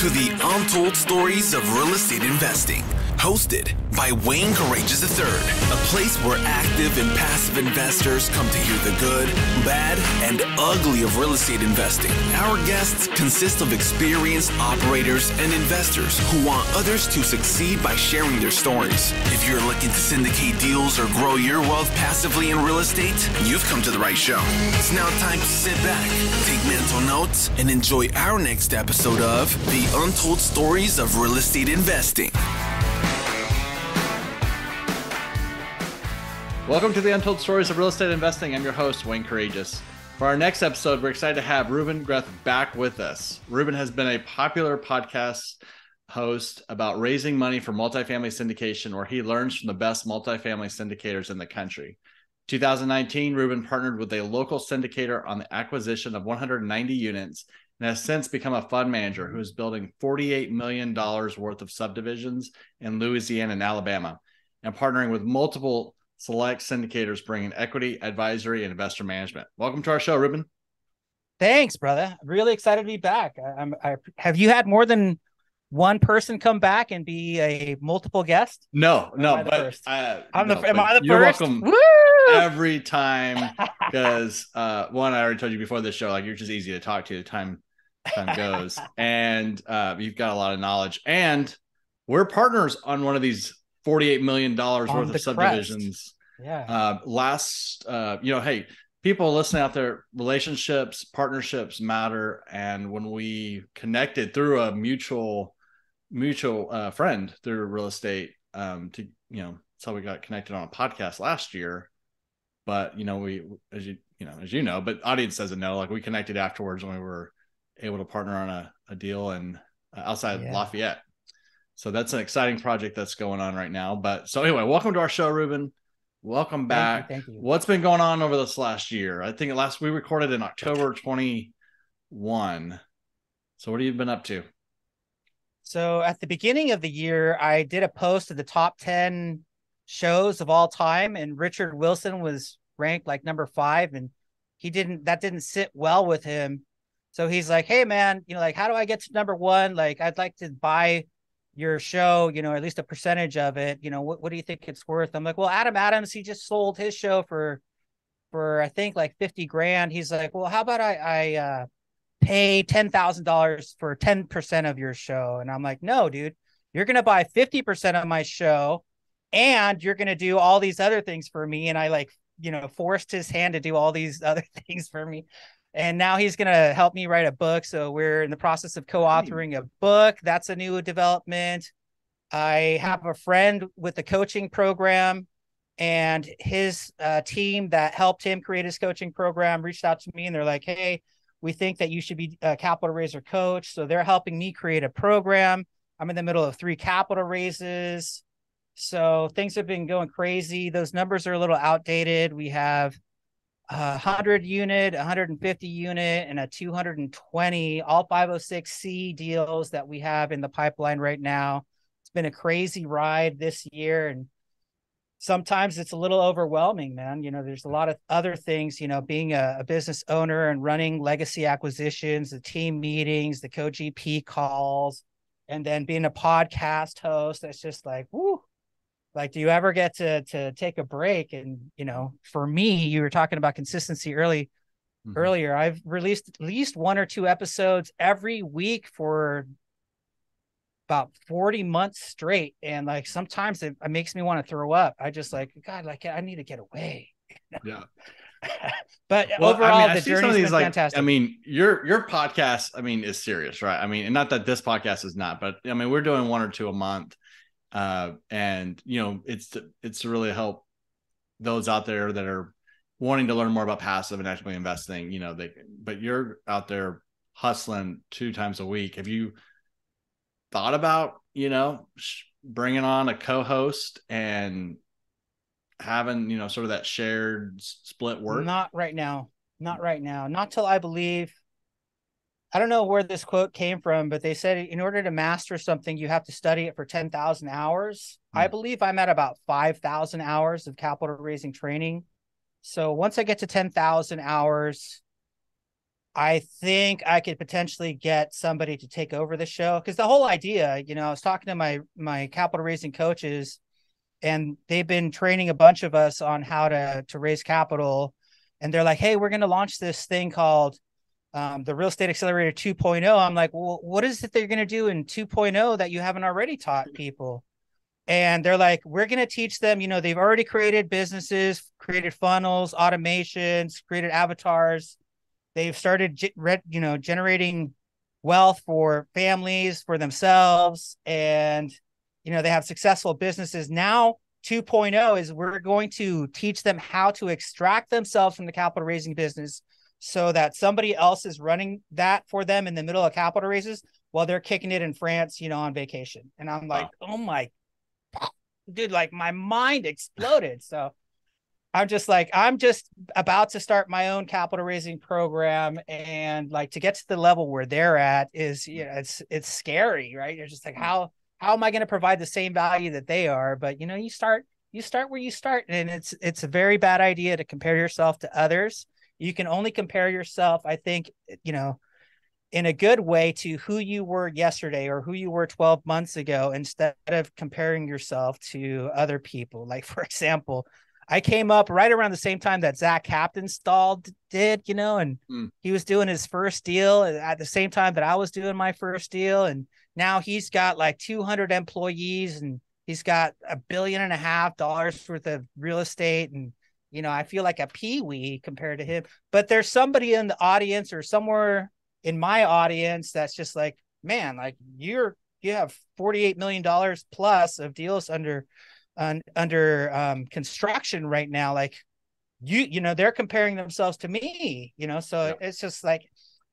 to the Untold Stories of Real Estate Investing, hosted by Wayne Courreges III, a place where active and passive investors come to hear the good, bad, and ugly of real estate investing. Our guests consist of experienced operators and investors who want others to succeed by sharing their stories. If you're looking to syndicate deals or grow your wealth passively in real estate, you've come to the right show. It's now time to sit back, take mental notes, and enjoy our next episode of The Untold Stories of Real Estate Investing. Welcome to the Untold Stories of Real Estate Investing. I'm your host, Wayne Courreges. For our next episode, we're excited to have Ruben Greth back with us. Ruben has been a popular podcast host about raising money for multifamily syndication, where he learns from the best multifamily syndicators in the country. 2019, Ruben partnered with a local syndicator on the acquisition of 190 units and has since become a fund manager who is building $48 million worth of subdivisions in Louisiana and Alabama and partnering with multiple select syndicators bringing equity, advisory, and investor management. Welcome to our show, Ruben. Thanks, brother. really excited to be back. I, am I, have you had more than one person come back and be a multiple guest? No, no, but I, am no, the am I the you're first? welcome Woo! every time because uh, one I already told you before this show, like you're just easy to talk to. The time time goes, and uh, you've got a lot of knowledge, and we're partners on one of these $48 million worth of subdivisions. Crest. Yeah. Uh, last, uh, you know, hey, people listening out there, relationships, partnerships matter. And when we connected through a mutual, mutual uh, friend through real estate, um, to, you know, so we got connected on a podcast last year. But, you know, we, as you, you know, as you know, but audience doesn't know, like we connected afterwards when we were able to partner on a, a deal and uh, outside yeah. Lafayette. So that's an exciting project that's going on right now. But so anyway, welcome to our show, Ruben. Welcome back. Thank you, thank you. What's been going on over this last year? I think last we recorded in October 21. So what have you been up to? So at the beginning of the year, I did a post of the top 10 shows of all time, and Richard Wilson was ranked like number five, and he didn't that didn't sit well with him. So he's like, Hey man, you know, like how do I get to number one? Like I'd like to buy your show, you know, at least a percentage of it, you know, what, what do you think it's worth? I'm like, well, Adam Adams, he just sold his show for, for I think like 50 grand. He's like, well, how about I, I, uh, pay $10,000 for 10% of your show? And I'm like, no, dude, you're going to buy 50% of my show and you're going to do all these other things for me. And I like, you know, forced his hand to do all these other things for me and now he's going to help me write a book. So we're in the process of co-authoring a book. That's a new development. I have a friend with the coaching program and his uh, team that helped him create his coaching program reached out to me and they're like, Hey, we think that you should be a capital raiser coach. So they're helping me create a program. I'm in the middle of three capital raises. So things have been going crazy. Those numbers are a little outdated. We have 100 unit, 150 unit, and a 220, all 506C deals that we have in the pipeline right now. It's been a crazy ride this year. And sometimes it's a little overwhelming, man. You know, there's a lot of other things, you know, being a, a business owner and running legacy acquisitions, the team meetings, the co GP calls, and then being a podcast host. That's just like, whoo, like do you ever get to to take a break? And you know for me you were talking about consistency early mm-hmm. earlier. I've released at least one or two episodes every week for about 40 months straight. And like sometimes it, it makes me want to throw up. I just like god like i need to get away. Yeah. But well, overall I mean, the journey's been like, fantastic. i mean your your podcast i mean is serious right? I mean and not that this podcast is not but i mean we're doing one or two a month uh, and you know it's it's to really help those out there that are wanting to learn more about passive and actively investing. You know they but you're out there hustling two times a week. Have you thought about you know bringing on a co-host and having you know sort of that shared split work? Not right now. Not right now. Not till i believe I don't know where this quote came from, but they said in order to master something, you have to study it for 10,000 hours. Mm. I believe I'm at about 5,000 hours of capital raising training. So once I get to 10,000 hours, I think I could potentially get somebody to take over the show because the whole idea, you know, I was talking to my my capital raising coaches, and they've been training a bunch of us on how to to raise capital, and they're like, "Hey, we're going to launch this thing called um, the Real Estate Accelerator 2.0 I'm like, "Well, what is it they're going to do in 2.0 that you haven't already taught people?" And they're like, "We're going to teach them. You know, they've already created businesses, created funnels, automations, created avatars." They've started, you know, generating wealth for families, for themselves, and you know they have successful businesses. Now, 2.0 is we're going to teach them how to extract themselves from the capital raising business so that somebody else is running that for them in the middle of capital raises while they're kicking it in France, you know, on vacation. And I'm like, wow. oh my dude, like my mind exploded. So I'm just like, I'm just about to start my own capital raising program. And like to get to the level where they're at is, you know, it's it's scary, right? You're just like, mm. how how am I going to provide the same value that they are? But you know, you start you start where you start. And it's it's a very bad idea to compare yourself to others. You can only compare yourself, I think, you know, in a good way to who you were yesterday or who you were 12 months ago instead of comparing yourself to other people. Like, for example, I came up right around the same time that Zach Haptonstall did, you know, and mm. he was doing his first deal at the same time that I was doing my first deal. And now he's got like 200 employees and he's got a billion and a half dollars worth of real estate. And, you know, I feel like a peewee compared to him. But there's somebody in the audience or somewhere in my audience that's just like, man, like you're, you have $48 million plus of deals under un, under um, construction right now like you you know they're comparing themselves to me you know so yeah. it's just like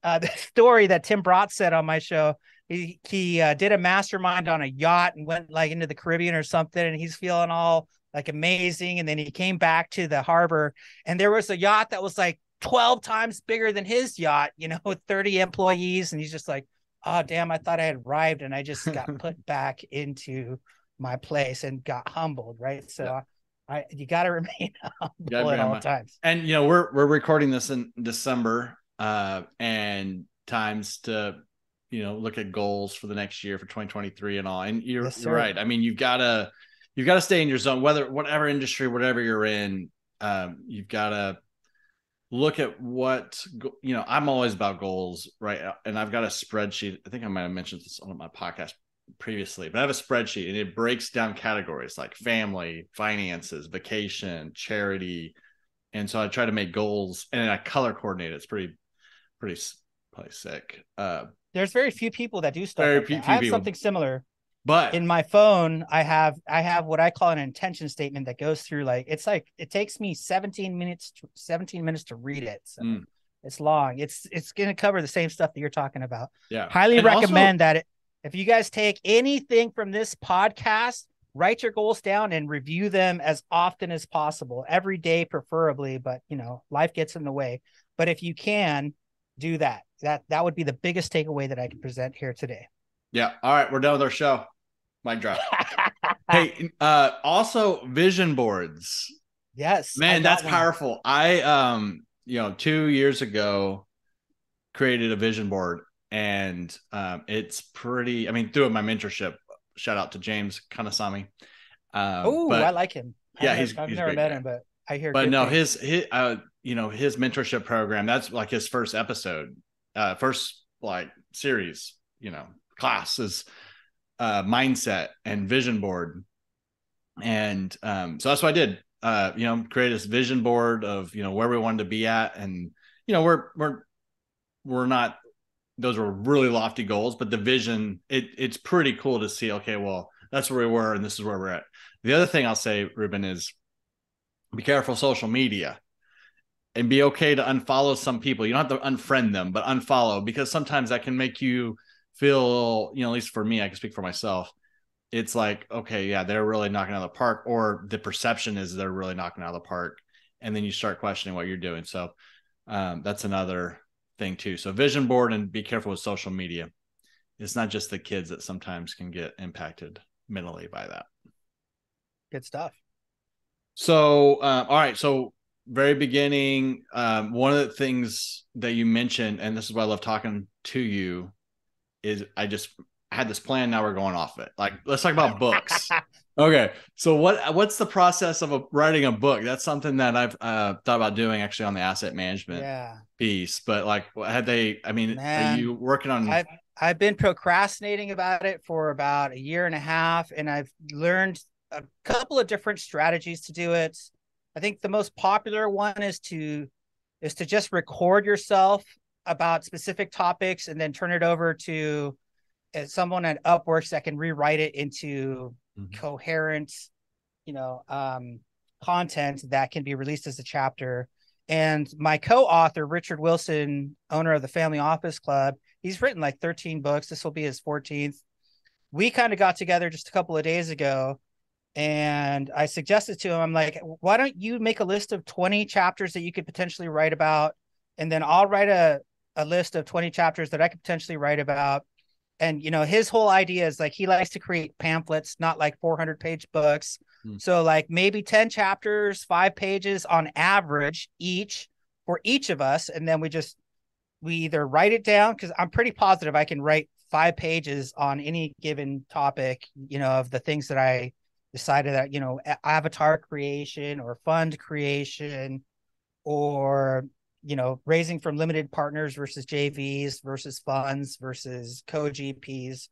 uh, the story that tim Bratz said on my show he he uh, did a mastermind on a yacht and went like into the caribbean or something and he's feeling all like amazing and then he came back to the harbor and there was a yacht that was like 12 times bigger than his yacht you know with 30 employees and he's just like oh damn i thought i had arrived and i just got put back into my place and got humbled, right? So yeah. I you got to remain humble at all times. And you know, we're we're recording this in December, uh, and times to you know look at goals for the next year for 2023 and all. And you're, yes, you're right. I mean, you've got to you've got to stay in your zone, whether whatever industry, whatever you're in. Um, you've got to look at what you know i'm always about goals right and i've got a spreadsheet i think i might have mentioned this on my podcast previously, but I have a spreadsheet and it breaks down categories like family, finances, vacation, charity. And so I try to make goals and I color coordinate. It's pretty, pretty, pretty sick. Uh, There's very few people that do stuff. Very like few, few I have people. something similar. But in my phone, I have I have what I call an intention statement that goes through like it's like it takes me 17 minutes to, 17 minutes to read it. So mm. it's long. It's it's gonna cover the same stuff that you're talking about. Yeah. Highly and recommend also, that it if you guys take anything from this podcast, write your goals down and review them as often as possible, every day, preferably. But you know, life gets in the way. But if you can, do that. That that would be the biggest takeaway that I can present here today. Yeah. All right, we're done with our show. Mic drop. hey, uh, also vision boards. Yes, man, that's one. powerful. I um, you know, two years ago created a vision board and um, it's pretty. I mean, through my mentorship, shout out to James Kandasamy. Um, oh, I like him. Yeah, he's. I've he's never met guy. him, but I hear. But no, things. his his uh, you know, his mentorship program. That's like his first episode, uh, first like series. You know, class is uh, mindset and vision board, and um, so that's what I did. Uh, you know, create this vision board of you know where we wanted to be at, and you know we're we're we're not those were really lofty goals, but the vision, it, it's pretty cool to see, okay, well, that's where we were and this is where we're at. The other thing I'll say, Ruben, is be careful social media and be okay to unfollow some people. You don't have to unfriend them, but unfollow because sometimes that can make you feel, you know, at least for me, I can speak for myself. It's like, okay, yeah, they're really knocking out of the park, or the perception is they're really knocking out of the park. And then you start questioning what you're doing. So um, that's another thing too. So vision board and be careful with social media. It's not just the kids that sometimes can get impacted mentally by that. Good stuff. So, uh, all right. So very beginning, um, one of the things that you mentioned, and this is why I love talking to you, is I just had this plan. Now we're going off it. Like, let's talk about books. Okay, so what what's the process of a, writing a book? That's something that I've uh, thought about doing actually on the asset management Yeah. piece. But like, had they? I mean, Man, are you working on? I've I've been procrastinating about it for about a year and a half, and I've learned a couple of different strategies to do it. I think the most popular one is to is to just record yourself about specific topics and then turn it over to uh, someone at Upworks that can rewrite it into Mhm. coherent, you know, um, content that can be released as a chapter. And my co-author, Richard Wilson, owner of the Family Office Club, he's written like 13 books. This will be his 14th. We kind of got together just a couple of days ago and I suggested to him, I'm like, why don't you make a list of 20 chapters that you could potentially write about? And then I'll write a, a list of 20 chapters that I could potentially write about. And, you know, his whole idea is like he likes to create pamphlets, not like 400 page books. Hmm. So, like maybe 10 chapters, five pages on average each for each of us. And then we just, we either write it down because I'm pretty positive I can write five pages on any given topic, you know, of the things that I decided that, you know, avatar creation or fund creation or, you know, raising from limited partners versus JVs versus funds versus co GPs.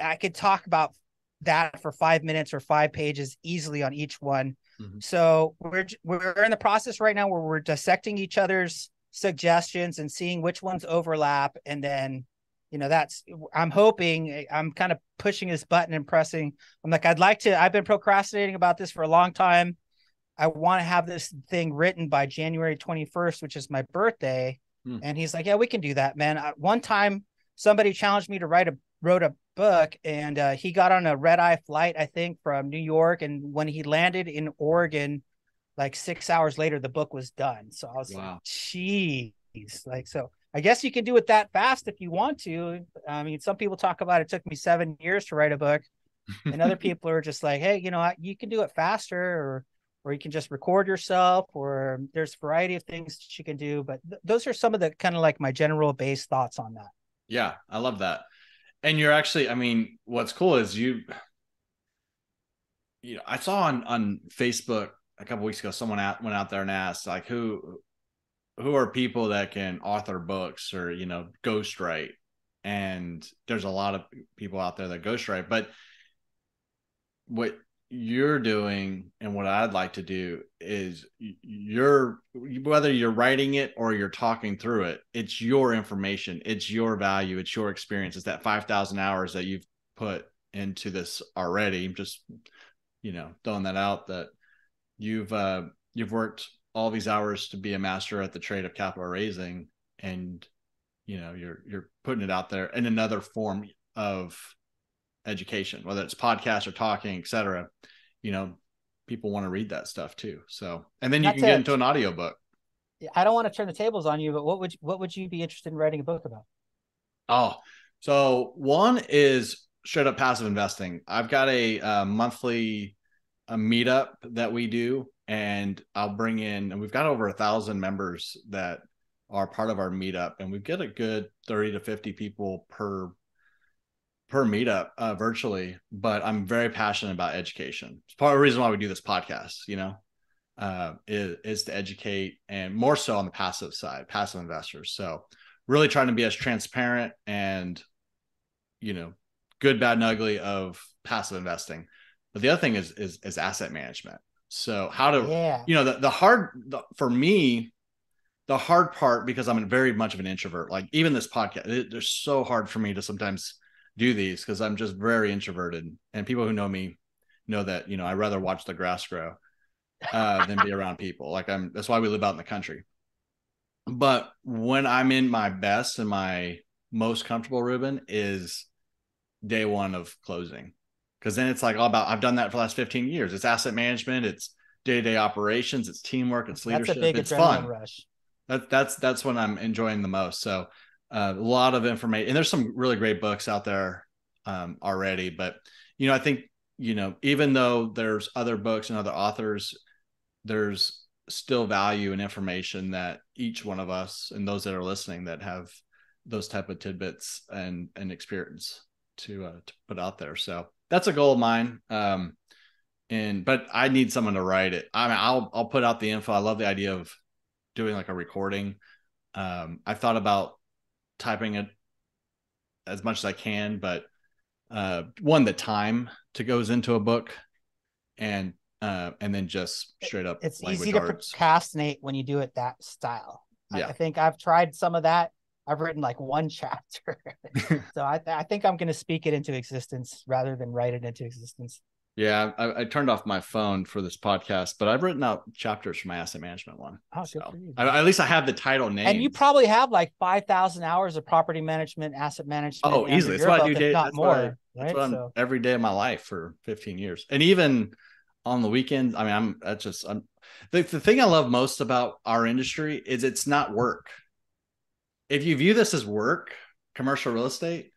I could talk about that for five minutes or five pages easily on each one. Mhm. So we're we're in the process right now where we're dissecting each other's suggestions and seeing which ones overlap, and then you know that's I'm hoping I'm kind of pushing this button and pressing. I'm like I'd like to. I've been procrastinating about this for a long time. I want to have this thing written by January 21st, which is my birthday. Hmm. And he's like, "Yeah, we can do that, man." Uh, one time, somebody challenged me to write a wrote a book, and uh, he got on a red eye flight, I think, from New York, and when he landed in Oregon, like six hours later, the book was done. So I was Wow. like, "Jeez!" Like, so I guess you can do it that fast if you want to. I mean, some people talk about it took me seven years to write a book, and other people are just like, "Hey, you know, I- you can do it faster," or or you can just record yourself, or there's a variety of things that you can do. But th- those are some of the kind of like my general base thoughts on that. Yeah, I love that. And you're actually, I mean, what's cool is you, you know, I saw on on Facebook a couple weeks ago, someone out went out there and asked like, who, who are people that can author books or you know ghostwrite? And there's a lot of people out there that ghostwrite, but what you're doing and what I'd like to do is you're whether you're writing it or you're talking through it, it's your information, it's your value, it's your experience. It's that 5,000 hours that you've put into this already. I'm Just, you know, throwing that out that you've, uh, you've worked all these hours to be a master at the trade of capital raising and, you know, you're, you're putting it out there in another form of education, whether it's podcast or talking, et cetera, you know, people want to read that stuff too. So, and then you That's can get it. into an audiobook. I don't want to turn the tables on you, but what would you, what would you be interested in writing a book about? Oh, so one is straight up passive investing. I've got a, uh monthly a meetup that we do, and I'll bring in, and we've got over a thousand members that are part of our meetup, and we get a good thirty to fifty people per per meetup uh, virtually. But I'm very passionate about education. It's part of the reason why we do this podcast. You know, uh, is is to educate, and more so on the passive side, passive investors. So really trying to be as transparent and you know good bad and ugly of passive investing but the other thing is is, is asset management so how to Yeah. you know the, the hard the, for me the hard part because i'm very much of an introvert like even this podcast it, they're so hard for me to sometimes do these because i'm just very introverted and people who know me know that you know i rather watch the grass grow uh, than be around people. Like i'm that's why we live out in the country. But when i'm in my best and my most comfortable ruben is day one of closing. Because then it's like all about i've done that for the last 15 years. It's asset management it's day-to-day operations it's teamwork it's That's leadership a big it's adrenaline fun. rush. that, that's that's when i'm enjoying the most. So uh, a lot of information and there's some really great books out there um, already but you know i think you know even though there's other books and other authors there's still value and information that each one of us and those that are listening that have those type of tidbits and and experience to uh, to put out there. So that's a goal of mine. Um, and but I need someone to write it. I mean, I'll I'll put out the info. I love the idea of doing like a recording. Um, I thought about typing it as much as I can, but uh, one the time to goes into a book, and uh, and then just straight up. It's easy arts. to procrastinate when you do it that style. Yeah. I, I think I've tried some of that. I've written like one chapter, so I, I think I'm going to speak it into existence rather than write it into existence. Yeah, I, I, turned off my phone for this podcast, but I've written out chapters for my asset management one. Oh, so you, I, at least I have the title name. And you probably have like five thousand hours of property management, asset management. Oh, easily. That's what I do. Day, not more. I, right? so. every day of my life for 15 years, and even on the weekends. I mean, I'm that's just I'm the, the thing I love most about our industry is it's not work. If you view this as work, commercial real estate,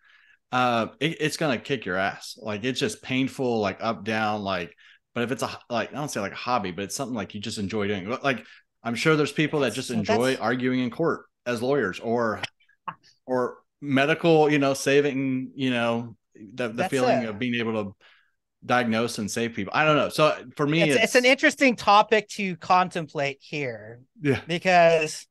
uh it, it's gonna kick your ass. Like it's just painful like up down like but if it's a like i don't say like a hobby but it's something like you just enjoy doing. Like i'm sure there's people that just enjoy arguing in court as lawyers or or medical you know saving you know the, the feeling of being able to diagnose and save people. I don't know. So for me it's, it's, it's an interesting topic to contemplate here yeah. because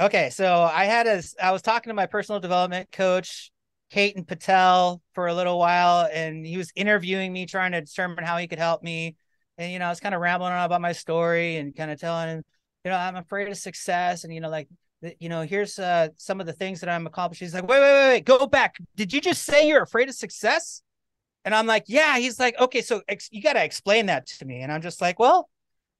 okay so i had a i was talking to my personal development coach Ketan Patel for a little while, and he was interviewing me, trying to determine how he could help me. And you know, I was kind of rambling on about my story and kind of telling him, you know, I'm afraid of success, and you know, like, you know, here's uh, some of the things that I'm accomplishing. He's like, wait, wait, wait, wait, go back. Did you just say you're afraid of success? And I'm like, yeah. He's like, okay, so ex- you got to explain that to me. And I'm just like, well,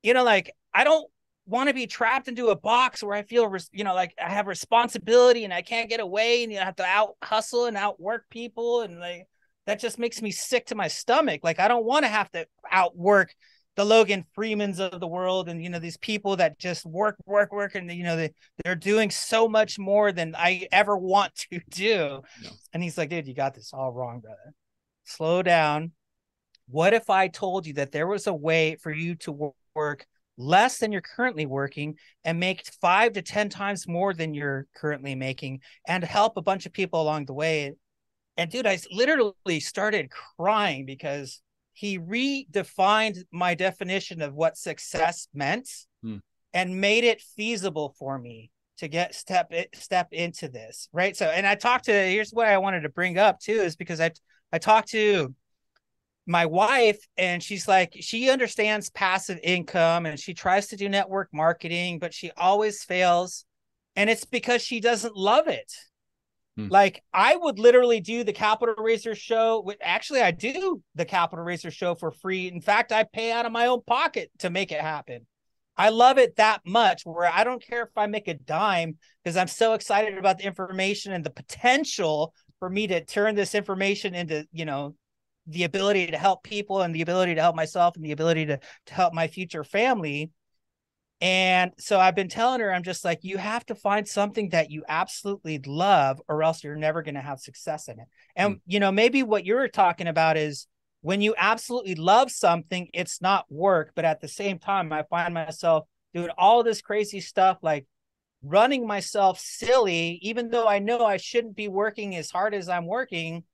you know, like I don't want to be trapped into a box where I feel, you know, like I have responsibility and I can't get away and you know, have to out hustle and outwork people. And like, that just makes me sick to my stomach. Like, I don't want to have to outwork the Logan Freemans of the world and, you know, these people that just work, work, work. And, you know, they, they're doing so much more than I ever want to do. No. And he's like, dude, you got this all wrong, brother. Slow down. What if I told you that there was a way for you to work less than you're currently working and make five to 10 times more than you're currently making and help a bunch of people along the way. And dude, I literally started crying because he redefined my definition of what success meant hmm. and made it feasible for me to get step step into this right so and i talked to here's what i wanted to bring up too is because i i talked to my wife and she's like she understands passive income and she tries to do network marketing but she always fails and it's because she doesn't love it. Hmm. like i would literally do the capital raiser show actually i do the capital raiser show for free. In fact i pay out of my own pocket to make it happen. I love it that much where i don't care if i make a dime because i'm so excited about the information and the potential for me to turn this information into you know the ability to help people and the ability to help myself and the ability to, to help my future family. And so I've been telling her, I'm just like, you have to find something that you absolutely love, or else you're never going to have success in it. And, mm. you know, maybe what you're talking about is when you absolutely love something, it's not work. But at the same time, I find myself doing all this crazy stuff like running myself silly, even though I know I shouldn't be working as hard as I'm working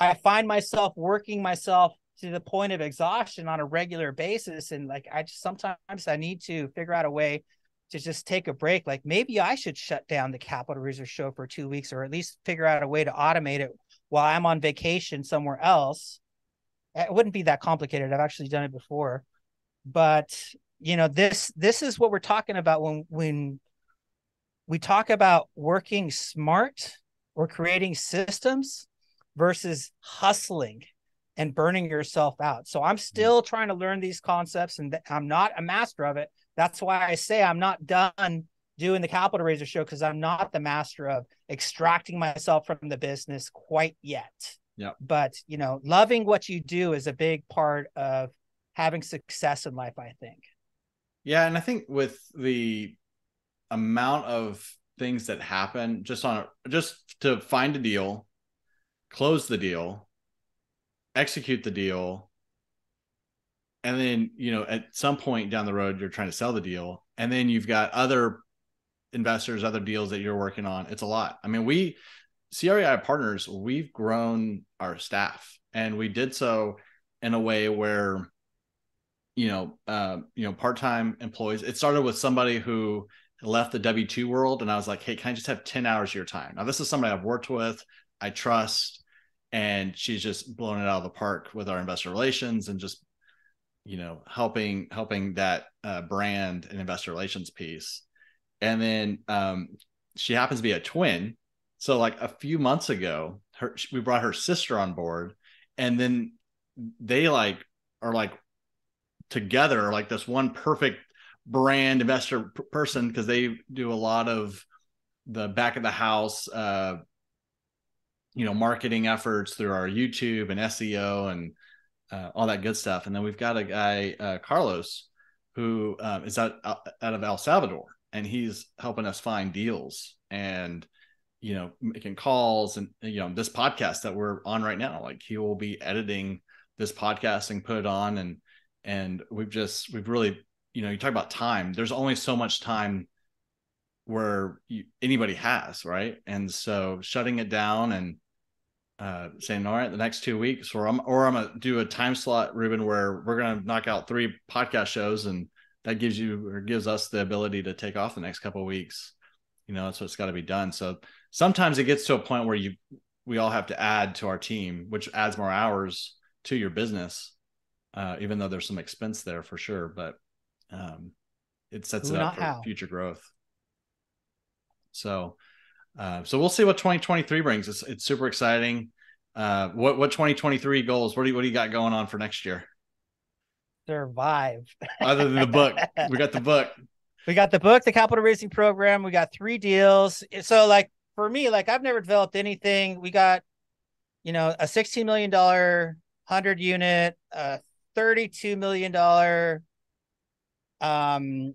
I find myself working myself to the point of exhaustion on a regular basis. And like, I just sometimes I need to figure out a way to just take a break. Like maybe I should shut down the Capital Raiser show for two weeks, or at least figure out a way to automate it while I'm on vacation somewhere else. Eh, it wouldn't be that complicated. I've actually done it before, but you know, this this is what we're talking about when when we talk about working smart or creating systems versus hustling and burning yourself out. So I'm mm-hmm. still trying to learn these concepts and I'm not a master of it. That's why I say I'm not done doing the capital raiser show because I'm not the master of extracting myself from the business quite yet. Yeah. But, you know, loving what you do is a big part of having success in life, I think. Yeah, and I think with the amount of things that happen just on just to find a deal close the deal, execute the deal, and then you know at some point down the road you're trying to sell the deal and then you've got other investors, other deals that you're working on. It's a lot. I mean, we CREI partners, we've grown our staff, and we did so in a way where you know, uh, you know, part-time employees. It started with somebody who left the W two world, and I was like, "Hey, can I just have ten hours of your time?" Now, this is somebody I've worked with, I trust, and she's just blown it out of the park with our investor relations and just, you know, helping helping that uh, brand and investor relations piece. And then um, she happens to be a twin, so like a few months ago, her we brought her sister on board, and then they like are like together like this one perfect brand investor p- person because they do a lot of the back of the house uh you know marketing efforts through our youtube and seo and uh, all that good stuff. And then we've got a guy uh, carlos who um, is out, out of el salvador and he's helping us find deals and you know making calls and you know this podcast that we're on right now. Like he will be editing this podcast and put it on. And and we've just we've really you know you talk about time. There's only so much time where you, anybody has right and so shutting it down and uh, saying all right the next two weeks or i'm or i'm gonna do a time slot ruben where we're gonna knock out three podcast shows and that gives you or gives us the ability to take off the next couple of weeks you know that's what's got to be done so sometimes it gets to a point where you we all have to add to our team which adds more hours to your business uh, even though there's some expense there for sure, but um, it sets Ooh, it up for how. future growth. So, uh, so we'll see what 2023 brings. It's, it's super exciting. Uh, what what 2023 goals? What do you what do you got going on for next year? Survive. Other than the book, we got the book. We got the book, the capital raising program. We got three deals. So, like for me, like I've never developed anything. We got, you know, a 16 million dollar hundred unit, uh, 32 million dollar um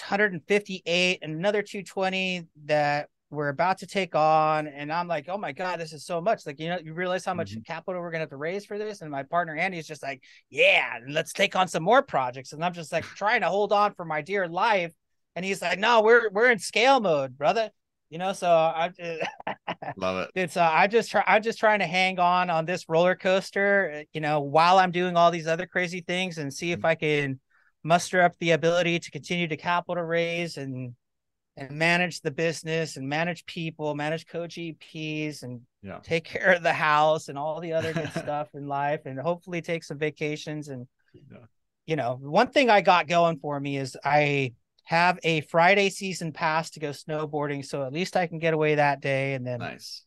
158 and another 220 that we're about to take on. And i'm like oh my god this is so much. Like you know you realize how much mm-hmm. capital we're gonna have to raise for this? And my partner andy is just like yeah let's take on some more projects. And i'm just like trying to hold on for my dear life. And he's like no we're we're in scale mode brother. You know so i love it. It's uh, i just try i'm just trying to hang on on this roller coaster you know while i'm doing all these other crazy things and see if mm-hmm. i can muster up the ability to continue to capital raise and and manage the business and manage people manage co-gps and yeah. take care of the house and all the other good stuff in life and hopefully take some vacations and yeah. you know one thing i got going for me is i have a Friday season pass to go snowboarding, so at least I can get away that day, and then nice,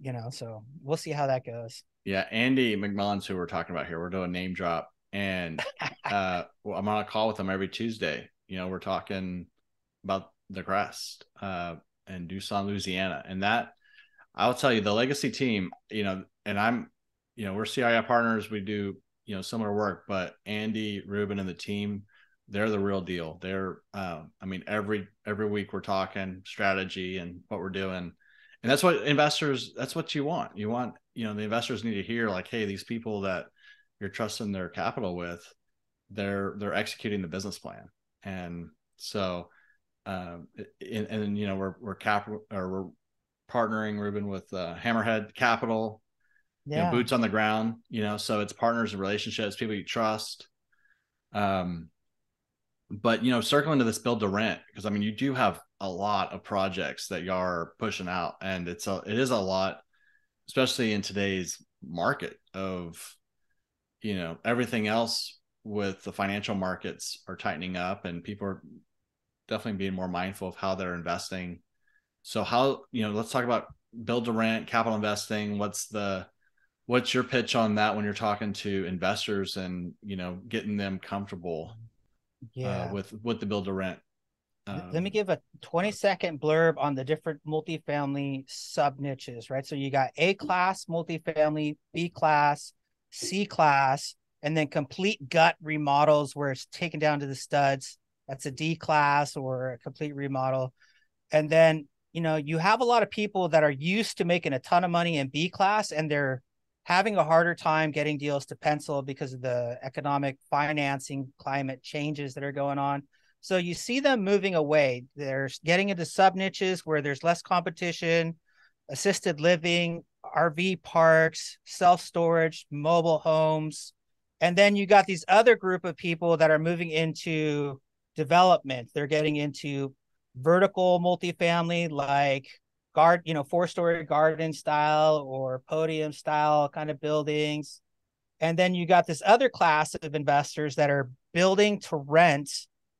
you know. So we'll see how that goes. Yeah, Andy McMullins, who we're talking about here, we're doing name drop, and uh, well, I'm on a call with them every Tuesday. You know, we're talking about the crest uh, and Duson, Louisiana, and that I'll tell you, the legacy team, you know, and I'm, you know, we're CREI partners. We do you know similar work, but Andy, Ruben, and the team they're the real deal. They're, uh, I mean, every every week we're talking strategy and what we're doing, and that's what investors. That's what you want. You want, you know, the investors need to hear like, hey, these people that you're trusting their capital with, they're they're executing the business plan, and so, um, and, and you know, we're we're capital or we're partnering Ruben with uh, Hammerhead Capital, yeah, you know, boots on the ground. You know, so it's partners and relationships, people you trust. Um, but you know, circling to this build to rent, because I mean, you do have a lot of projects that you are pushing out, and it's a it is a lot, especially in today's market of, you know, everything else with the financial markets are tightening up, and people are definitely being more mindful of how they're investing. So how you know, let's talk about build to rent, capital investing. What's the what's your pitch on that when you're talking to investors and you know getting them comfortable uh, yeah. Uh, with with the build to rent. Um, Let me give a 20 second blurb on the different multifamily sub niches, right? So you got A class multifamily, B class, C class, and then complete gut remodels where it's taken down to the studs. That's a D class or a complete remodel. And then, you know, you have a lot of people that are used to making a ton of money in B class and they're having a harder time getting deals to pencil because of the economic financing climate changes that are going on. So you see them moving away. They're getting into sub niches where there's less competition, assisted living, RV parks, self storage, mobile homes. And then you got these other group of people that are moving into development. They're getting into vertical multifamily, like guard, you know, four story garden style or podium style kind of buildings. And then you got this other class of investors that are building to rent,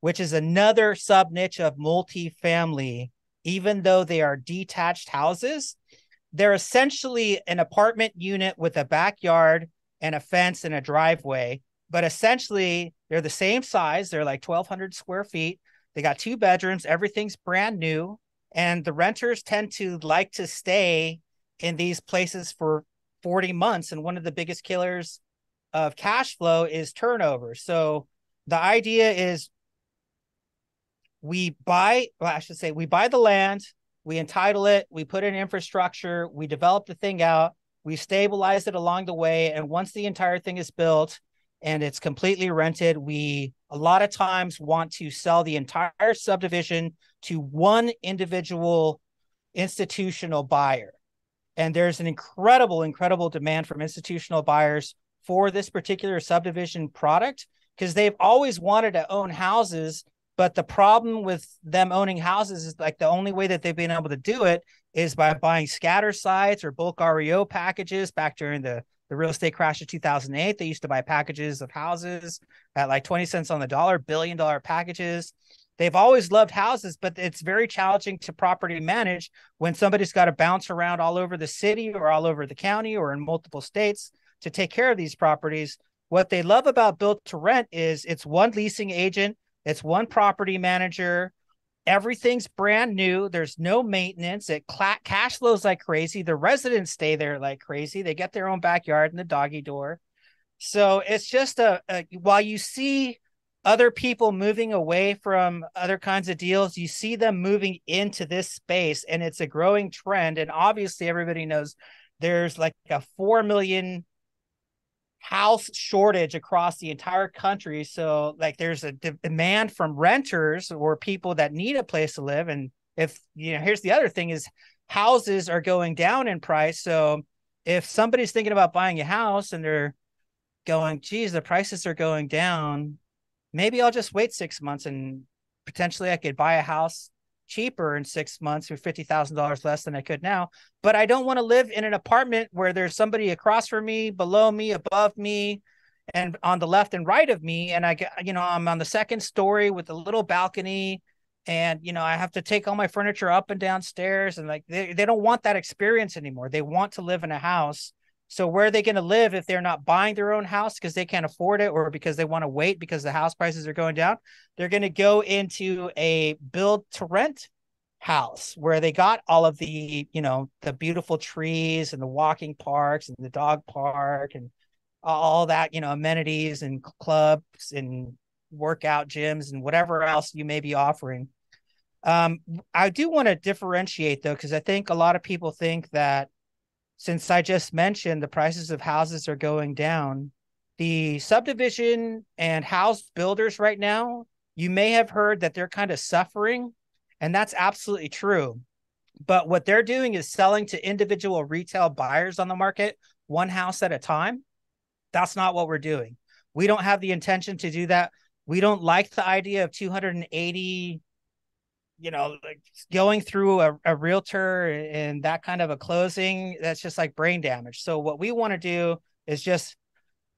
which is another sub niche of multifamily, even though they are detached houses. They're essentially an apartment unit with a backyard and a fence and a driveway, but essentially they're the same size. They're like 1,200 square feet. They got two bedrooms. Everything's brand new. And the renters tend to like to stay in these places for 40 months. And one of the biggest killers of cash flow is turnover. So the idea is we buy, well, I should say, we buy the land, we entitle it, we put in infrastructure, we develop the thing out, we stabilize it along the way. And once the entire thing is built and it's completely rented, we a lot of times want to sell the entire subdivision to one individual institutional buyer. And there's an incredible, incredible demand from institutional buyers for this particular subdivision product because they've always wanted to own houses. But the problem with them owning houses is like the only way that they've been able to do it is by buying scatter sites or bulk REO packages back during the the real estate crash of 2008. They used to buy packages of houses at like 20 cents on the dollar, billion dollar packages. They've always loved houses, but it's very challenging to property manage when somebody's got to bounce around all over the city or all over the county or in multiple states to take care of these properties. What they love about built to rent is it's one leasing agent, it's one property manager, everything's brand new. There's no maintenance. It cl- cash flows like crazy. The residents stay there like crazy. They get their own backyard and the doggy door. So it's just a, a while you see other people moving away from other kinds of deals you see them moving into this space and it's a growing trend. And obviously everybody knows there's like a 4 million house shortage across the entire country. So, like, there's a de- demand from renters or people that need a place to live. And if you know, here's the other thing: is houses are going down in price. So, if somebody's thinking about buying a house and they're going, "Geez, the prices are going down," maybe I'll just wait six months and potentially I could buy a house cheaper in six months for fifty thousand dollars less than I could now. But I don't want to live in an apartment where there's somebody across from me, below me, above me, and on the left and right of me. And I you know, I'm on the second story with a little balcony. And you know, I have to take all my furniture up and downstairs. and like they, they don't want that experience anymore. They want to live in a house so where are they going to live if they're not buying their own house because they can't afford it or because they want to wait because the house prices are going down? They're going to go into a build to rent house where they got all of the, you know, the beautiful trees and the walking parks and the dog park and all that, you know, amenities and clubs and workout gyms and whatever else you may be offering. Um, I do want to differentiate though, because I think a lot of people think that since I just mentioned the prices of houses are going down, the subdivision and house builders right now, you may have heard that they're kind of suffering, and that's absolutely true. But what they're doing is selling to individual retail buyers on the market, one house at a time. That's not what we're doing. We don't have the intention to do that. We don't like the idea of 280 you know, like going through a, a realtor and that kind of a closing, that's just like brain damage. So what we want to do is just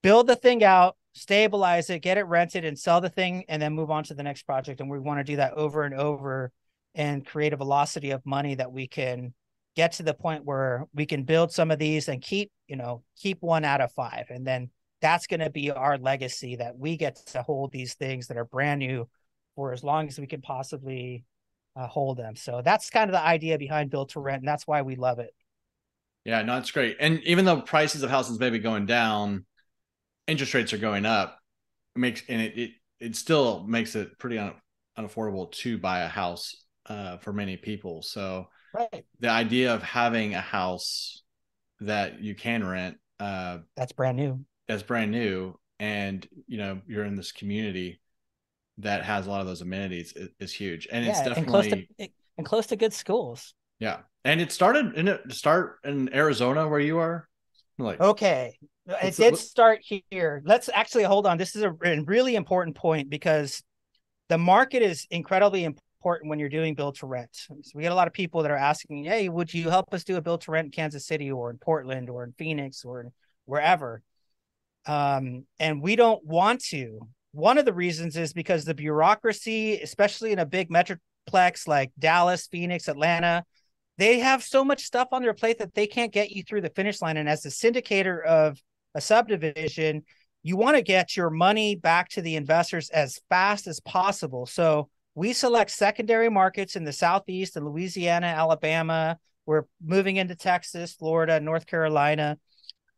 build the thing out, stabilize it, get it rented, and sell the thing, and then move on to the next project. And we want to do that over and over and create a velocity of money that we can get to the point where we can build some of these and keep, you know, keep one out of five. And then that's going to be our legacy that we get to hold these things that are brand new for as long as we can possibly uh, hold them. So that's kind of the idea behind build to rent, and that's why we love it. Yeah, no, it's great. And even though prices of houses may be going down, interest rates are going up. It makes and it it, it still makes it pretty un, unaffordable to buy a house uh, for many people. So right. the idea of having a house that you can rent uh, that's brand new. That's brand new, and you know you're in this community that has a lot of those amenities is, is huge, and it's definitely and close to and close to good schools. yeah. And it started in it start in Arizona where you are, like Okay. It did let- start here. Let's actually hold on. This is a really important point because the market is incredibly important when you're doing build to rent. So we get a lot of people that are asking, "Hey, would you help us do a build to rent in Kansas City or in Portland or in Phoenix or in wherever?" Um, and we don't want to. One of the reasons is because the bureaucracy, especially in a big metroplex like Dallas, Phoenix, Atlanta, they have so much stuff on their plate that they can't get you through the finish line. And as a syndicator of a subdivision, you want to get your money back to the investors as fast as possible. So we select secondary markets in the Southeast and Louisiana, Alabama. We're moving into Texas, Florida, North Carolina.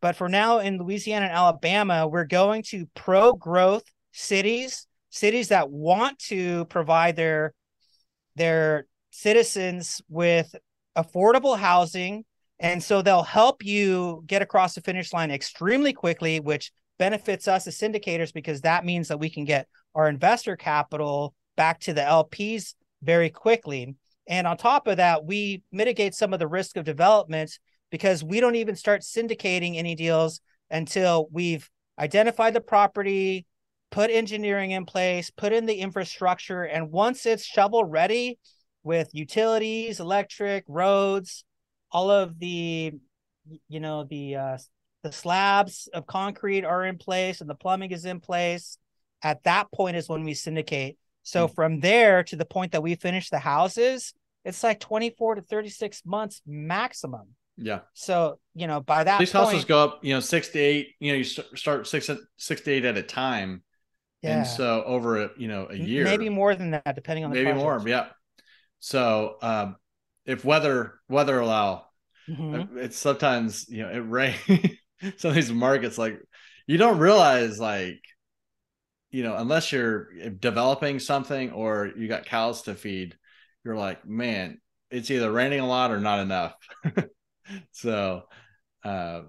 But for now in Louisiana and Alabama, we're going to pro growth cities, cities that want to provide their their citizens with affordable housing. And so they'll help you get across the finish line extremely quickly which benefits us as syndicators because that means that we can get our investor capital back to the LPs very quickly. And on top of that we mitigate some of the risk of development because we don't even start syndicating any deals until we've identified the property put engineering in place put in the infrastructure and once it's shovel ready with utilities, electric, roads, all of the you know the uh the slabs of concrete are in place and the plumbing is in place. At that point is when we syndicate. So Mm. from there to the point that we finish the houses, it's like 24 to 36 months maximum. yeah. So, you know, by that These point, houses go up, you know, six to eight. You know, you start six six to eight at a time, yeah, and so over a you know a year, maybe more than that, depending on the maybe project. more. Yeah. So um, if weather weather allow, Mhm. it's sometimes you know it rain. Some of these markets, like you don't realize, like you know, unless you're developing something or you got cows to feed, you're like, man, it's either raining a lot or not enough. so, uh,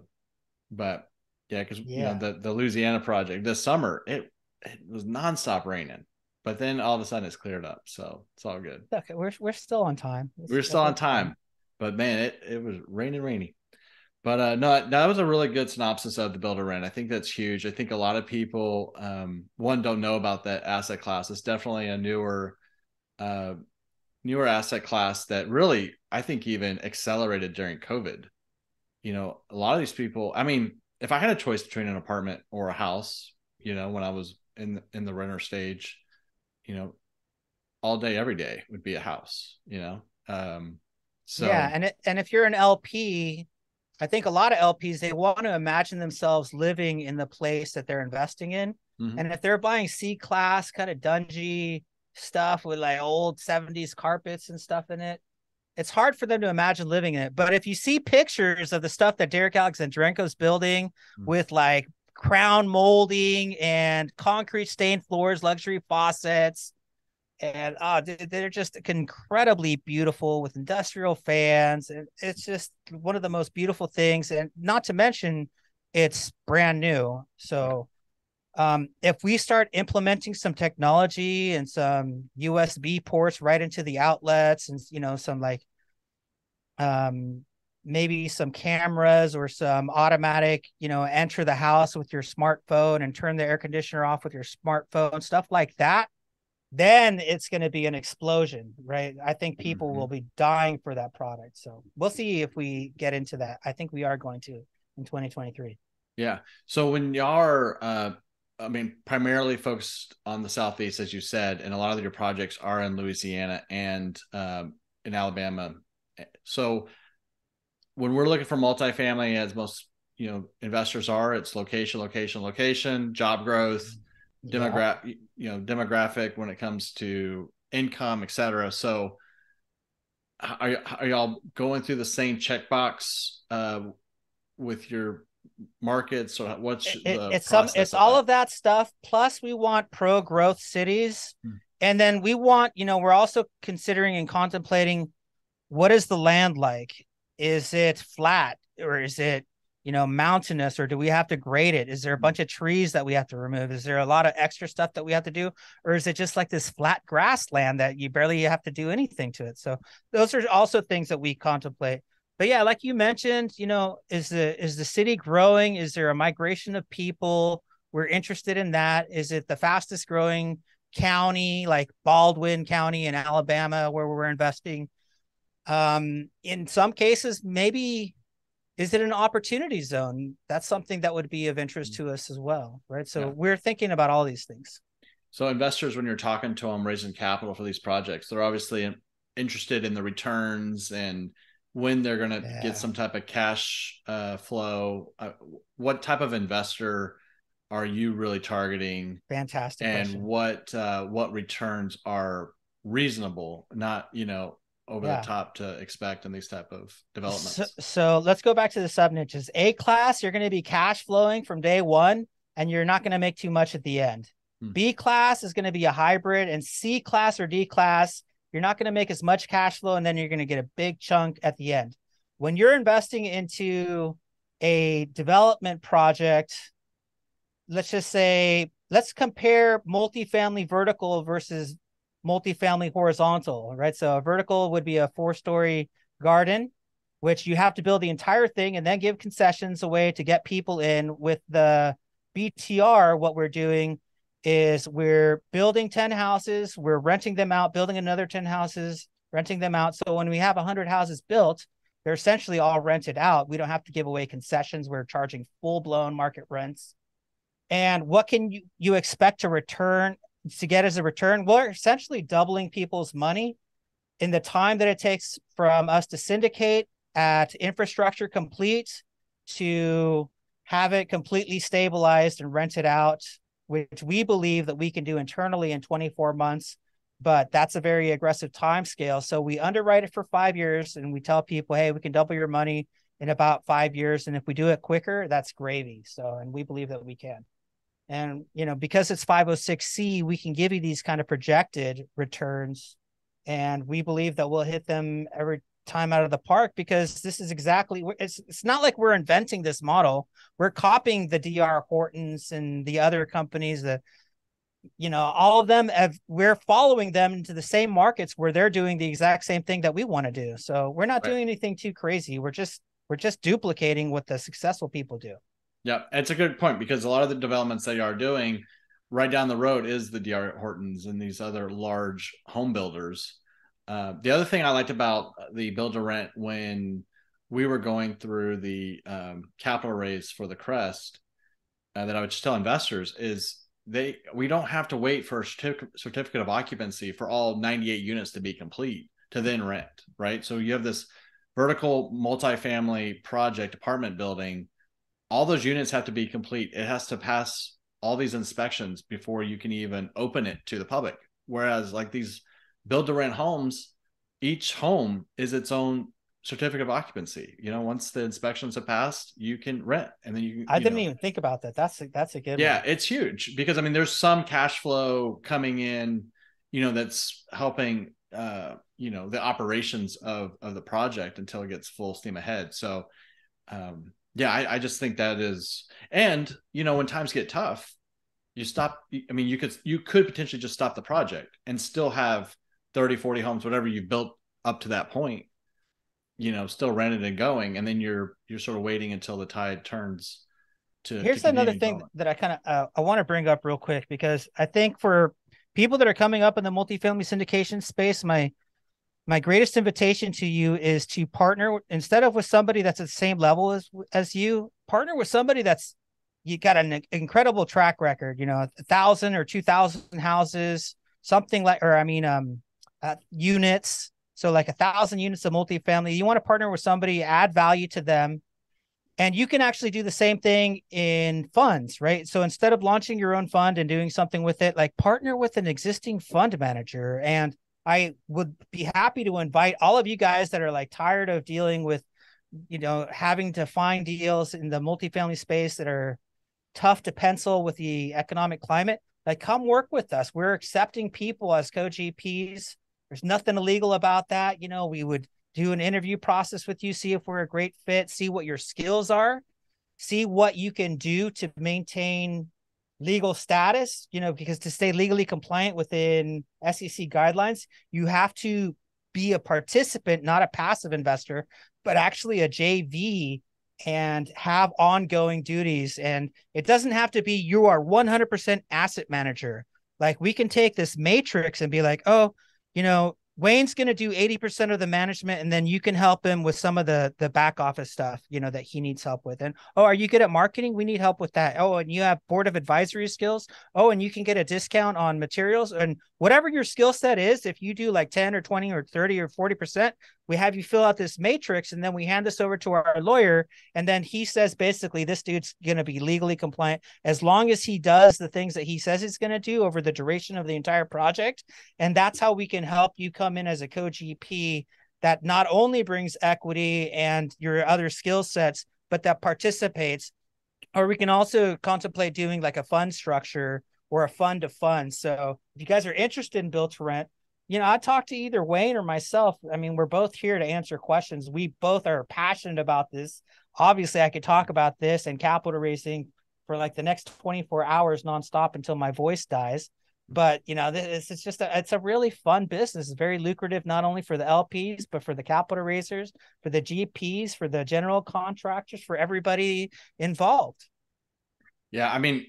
but yeah, because you Yeah. know the the Louisiana project this summer it it was nonstop raining, but then all of a sudden it's cleared up, so it's all good. Okay, we're we're still on time. It's- We're still on time, but man, it it was raining, rainy. But uh, no, that was a really good synopsis of the build to rent. I think that's huge. I think a lot of people, um, one, don't know about that asset class. It's definitely a newer, uh, newer asset class that really, I think, even accelerated during COVID. You know, a lot of these people. I mean, if I had a choice between an apartment or a house, you know, when I was in in the renter stage, you know, all day, every day would be a house. You know, um, so yeah, and it, and if you're an LP, I think a lot of LPs they want to imagine themselves living in the place that they're investing in. Mhm. And if they're buying C class kind of dungy stuff with like old 70s carpets and stuff in it, it's hard for them to imagine living in it. But if you see pictures of the stuff that Derek Alexandrenko's building Mhm. with like crown molding and concrete stained floors, luxury faucets, and they- they're just incredibly beautiful with industrial fans. And it's just one of the most beautiful things. And not to mention it's brand new. So um if we start implementing some technology and some usb ports right into the outlets and you know some like um maybe some cameras or some automatic you know enter the house with your smartphone and turn the air conditioner off with your smartphone stuff like that then it's going to be an explosion, right? I think people Mhm. will be dying for that product. So we'll see if we get into that. I think we are going to in 2023. Yeah. So when you are, uh, I mean, primarily focused on the southeast, as you said, and a lot of your projects are in Louisiana and um, in Alabama. So when we're looking for multifamily, as most you know investors are, it's location, location, location, job growth, Yeah. demographic, you know, demographic when it comes to income, et cetera. So are, are y'all going through the same checkbox uh, with your markets or what's It- the it's some it's all that? of that stuff plus we want pro growth cities Hmm. and then we want you know we're also considering and contemplating what is the land like is it flat or is it you know, mountainous or do we have to grade it? Is there a Mm. bunch of trees that we have to remove? Is there a lot of extra stuff that we have to do? Or is it just like this flat grassland that you barely have to do anything to it? So those are also things that we contemplate. But yeah, like you mentioned, you know, is the is the city growing? Is there a migration of people? We're interested in that. Is it the fastest growing county like Baldwin County in Alabama where we're investing? Um, in some cases, maybe is it an opportunity zone? That's something that would be of interest to us as well, right? So Yeah. we're thinking about all these things. So investors, when you're talking to them, raising capital for these projects, they're obviously interested in the returns and when they're going to Yeah. get some type of cash uh, flow. Uh, what type of investor are you really targeting, Fantastic and question. what uh, what returns are reasonable, not you know over Yeah. the top to expect in these type of developments? So, so let's go back to the sub niches. A class, you're going to be cash flowing from day one, and you're not going to make too much at the end. Hmm. B class is going to be a hybrid, and C class or D class, you're not going to make as much cash flow, and then you're going to get a big chunk at the end. When you're investing into a development project, let's just say, let's compare multifamily vertical versus multifamily horizontal, right? So a vertical would be a four story garden, which you have to build the entire thing and then give concessions away to get people in. With the BTR, what we're doing is we're building 10 houses, we're renting them out, building another 10 houses, renting them out. So when we have 100 houses built, they're essentially all rented out. We don't have to give away concessions. We're charging full blown market rents. And what can you, you expect to return to get as a return? We're essentially doubling people's money in the time that it takes from us to syndicate at infrastructure complete to have it completely stabilized and rented out, which we believe that we can do internally in 24 months. But that's a very aggressive time scale. So we underwrite it for five years and we tell people, hey, we can double your money in about five years. And if we do it quicker, that's gravy. So, and we believe that we can. And, you know, because it's 506C, we can give you these kind of projected returns. And we believe that we'll hit them every time out of the park because this is exactly it's it's not like we're inventing this model. We're copying the DR Hortons and the other companies that you know, all of them have we're following them into the same markets where they're doing the exact same thing that we want to do. So we're not Right. doing anything too crazy. We're just we're just duplicating what the successful people do. Yeah, it's a good point because a lot of the developments they are doing right down the road is the DR Hortons and these other large home builders. Uh, the other thing I liked about the build to rent when we were going through the um, capital raise for the Crest uh, that I would just tell investors is they we don't have to wait for a certif- certificate of occupancy for all 98 units to be complete to then rent, right? So you have this vertical multifamily project apartment building all those units have to be complete. It has to pass all these inspections before you can even open it to the public. Whereas like these build to rent homes, each home is its own certificate of occupancy. You know, once the inspections have passed, you can rent and then you I you didn't know. even think about that. That's a, that's a good Yeah, one. it's huge because I mean there's some cash flow coming in, you know, that's helping uh, you know, the operations of of the project until it gets full steam ahead. So um yeah, I, I just think that is and you know, when times get tough, you stop I mean you could you could potentially just stop the project and still have 30, 40 homes, whatever you've built up to that point, you know, still rented and going, and then you're you're sort of waiting until the tide turns to Here's to another thing development. that I kind of uh, I want to bring up real quick because I think for people that are coming up in the multifamily syndication space, my my greatest invitation to you is to partner instead of with somebody that's at the same level as as you, partner with somebody that's you got an incredible track record. You know, a thousand or two thousand houses, something like, or I mean, um, uh, units. So like a thousand units of multifamily. You want to partner with somebody, add value to them, and you can actually do the same thing in funds, right? So instead of launching your own fund and doing something with it, like partner with an existing fund manager. And I would be happy to invite all of you guys that are like tired of dealing with, you know, having to find deals in the multifamily space that are tough to pencil with the economic climate. Like, come work with us. We're accepting people as co GPs. There's nothing illegal about that. You know, we would do an interview process with you, see if we're a great fit, see what your skills are. see what you can do to maintain legal status, you know, because to stay legally compliant within SEC guidelines, you have to be a participant, not a passive investor, but actually a JV and have ongoing duties. And it doesn't have to be you are 100% asset manager. Like we can take this matrix and be like, oh, you know, Wayne's going to do 80% of the management and then you can help him with some of the the back office stuff, you know, that he needs help with. And oh, are you good at marketing? We need help with that. Oh, and you have board of advisory skills. Oh, and you can get a discount on materials and whatever your skill set is, if you do like 10 or 20 or 30 or 40%, we have you fill out this matrix and then we hand this over to our lawyer and then he says basically this dude's going to be legally compliant as long as he does the things that he says he's going to do over the duration of the entire project. And that's how we can help you come in as a co-gp that not only brings equity and your other skill sets but that participates. Or we can also contemplate doing like a fund structure or a fund to fund. So if you guys are interested in build to rent you know, I talk to either Wayne or myself. I mean, we're both here to answer questions. We both are passionate about this. Obviously, I could talk about this and capital raising for like the next 24 hours nonstop until my voice dies. But you know, this is just a it's a really fun business. It's very lucrative not only for the LPs, but for the capital raisers, for the GPs, for the general contractors, for everybody involved. Yeah, I mean,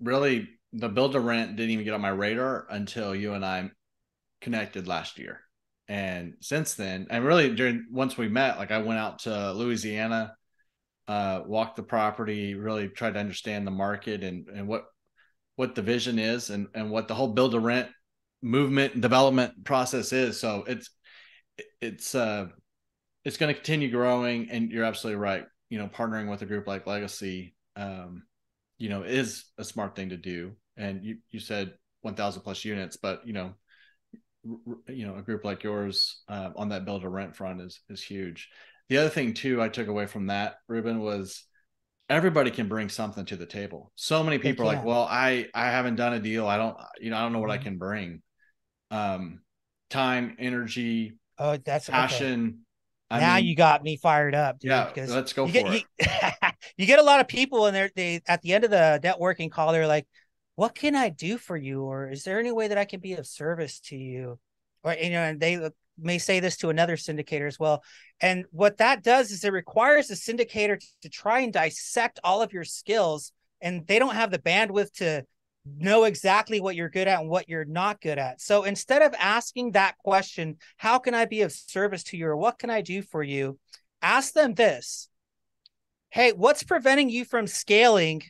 really the build to rent didn't even get on my radar until you and I connected last year. And since then, and really during once we met, like I went out to Louisiana, uh, walked the property, really tried to understand the market and and what what the vision is and and what the whole build to rent movement and development process is. So it's it's uh it's going to continue growing and you're absolutely right. You know, partnering with a group like Legacy um you know is a smart thing to do. And you you said 1000 plus units, but you know, you know a group like yours uh, on that build to rent front is is huge. The other thing too i took away from that ruben was everybody can bring something to the table. So many people are like well i i haven't done a deal. I don't you know i don't know what mm-hmm. i can bring. Um time energy oh that's passion okay. now mean, you got me fired up dude, yeah let's go you for get, it. you, you get a lot of people and they're they at the end of the networking call they're like what can I do for you? Or is there any way that I can be of service to you? Or, you know, and they uh, may say this to another syndicator as well. And what that does is it requires the syndicator to try and dissect all of your skills, and they don't have the bandwidth to know exactly what you're good at and what you're not good at. So instead of asking that question, how can I be of service to you or what can I do for you? Ask them this Hey, what's preventing you from scaling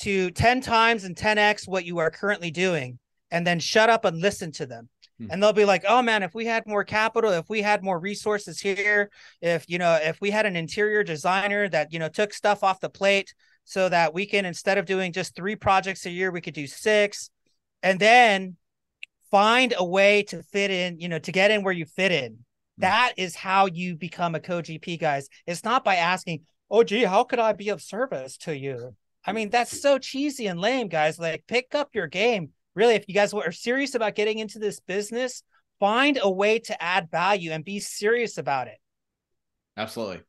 to 10 times and 10x what you are currently doing and then shut up and listen to them hmm. and they'll be like oh man if we had more capital if we had more resources here if you know if we had an interior designer that you know took stuff off the plate so that we can instead of doing just three projects a year we could do six and then find a way to fit in you know to get in where you fit in hmm. that is how you become a co-gp guys it's not by asking oh gee how could i be of service to you I mean, that's so cheesy and lame, guys. Like, pick up your game. Really, if you guys are serious about getting into this business, find a way to add value and be serious about it. Absolutely.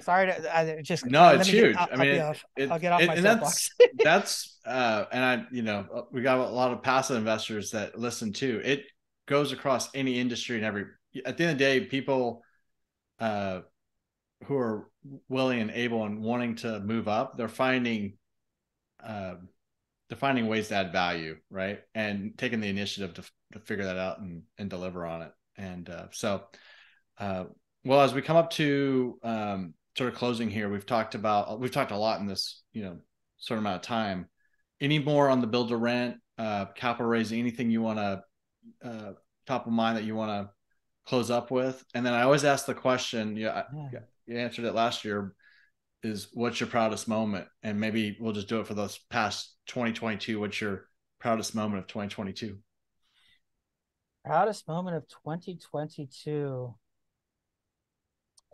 Sorry to I just no, it's huge. Get, I mean, I'll, it, I'll get off it, my and that's that's uh, and I, you know, we got a lot of passive investors that listen too. It goes across any industry and every. At the end of the day, people uh, who are willing and able and wanting to move up, they're finding uh, defining ways to add value, right? And taking the initiative to, to figure that out and, and deliver on it. And uh, so, uh, well, as we come up to um, sort of closing here, we've talked about, we've talked a lot in this, you know, sort of amount of time. Any more on the build to rent, uh, capital raising, anything you want to, uh, top of mind that you want to close up with? And then I always ask the question, yeah, yeah. you answered it last year, is what's your proudest moment? And maybe we'll just do it for those past 2022. What's your proudest moment of 2022? Proudest moment of 2022.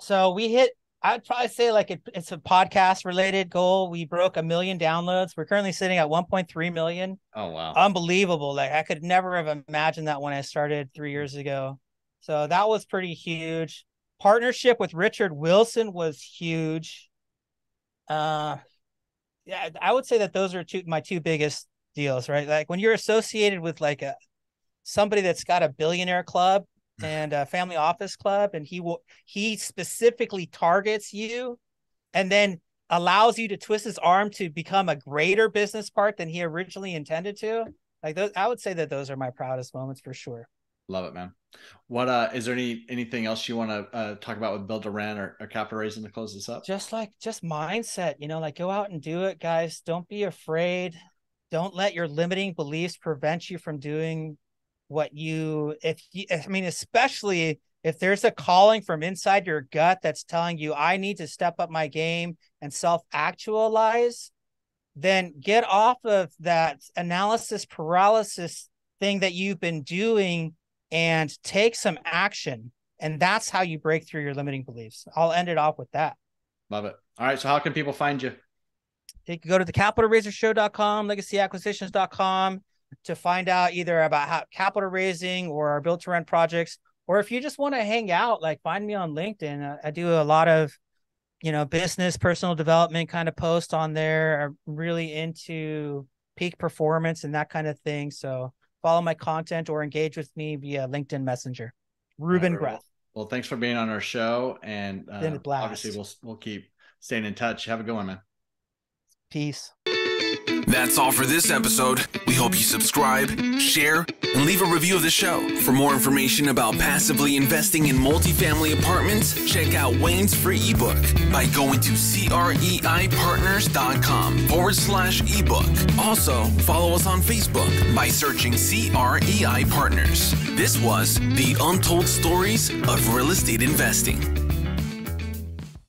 So we hit, I'd probably say like it, it's a podcast related goal. We broke a million downloads. We're currently sitting at 1.3 million. Oh, wow. Unbelievable. Like I could never have imagined that when I started three years ago. So that was pretty huge. Partnership with Richard Wilson was huge. Uh, yeah, I would say that those are two my two biggest deals, right? Like when you're associated with like a somebody that's got a billionaire club and a family office club, and he will he specifically targets you, and then allows you to twist his arm to become a greater business part than he originally intended to. Like those, I would say that those are my proudest moments for sure. Love it, man. What uh is there any anything else you want to uh, talk about with build to rent or, or capital raising to close this up? Just like just mindset, you know, like go out and do it, guys. Don't be afraid. Don't let your limiting beliefs prevent you from doing what you if you I mean, especially if there's a calling from inside your gut that's telling you I need to step up my game and self-actualize, then get off of that analysis paralysis thing that you've been doing and take some action. And that's how you break through your limiting beliefs. I'll end it off with that. Love it. All right. So how can people find you? You can go to the capitalraisershow.com, legacyacquisitions.com to find out either about how capital raising or our build to rent projects. Or if you just want to hang out, like find me on LinkedIn. I do a lot of, you know, business, personal development kind of posts on there. I'm really into peak performance and that kind of thing. So follow my content or engage with me via LinkedIn Messenger. Ruben right, Greth. Well, thanks for being on our show, and uh, obviously we'll we'll keep staying in touch. Have a good one, man. Peace. That's all for this episode. We hope you subscribe, share, and leave a review of the show. For more information about passively investing in multifamily apartments, check out Wayne's free ebook by going to creipartners.com forward slash ebook. Also, follow us on Facebook by searching CREI Partners. This was the Untold Stories of Real Estate Investing.